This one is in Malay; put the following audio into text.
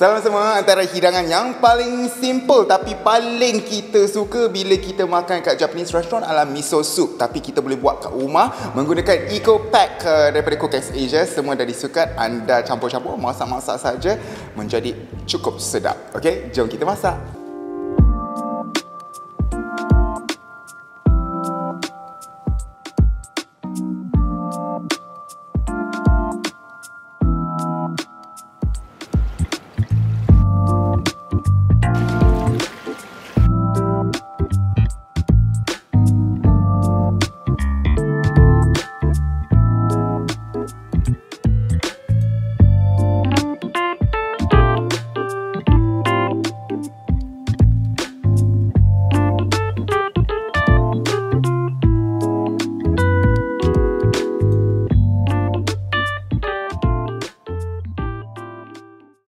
Salam semua antara hidangan yang paling simple tapi paling kita suka bila kita makan kat Japanese restaurant adalah miso soup. Tapi kita boleh buat kat rumah menggunakan eco pack uh, daripada Cookies Asia. Semua dari sukat anda campur-campur masak-masak saja menjadi cukup sedap. Okey jom kita masak.